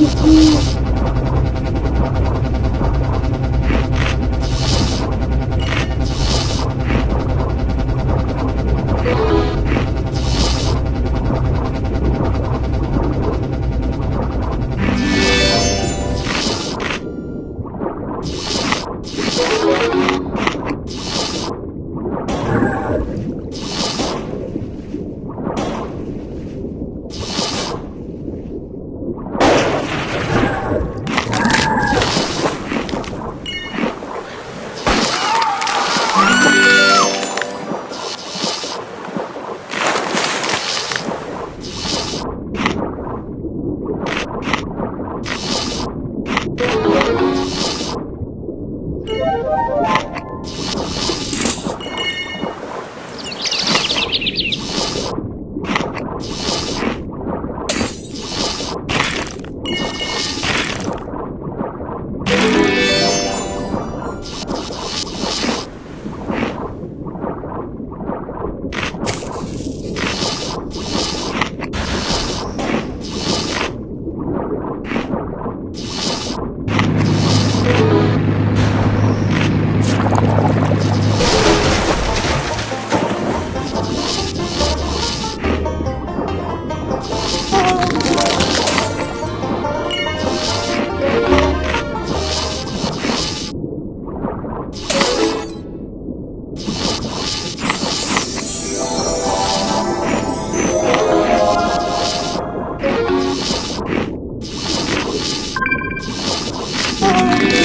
you Oh,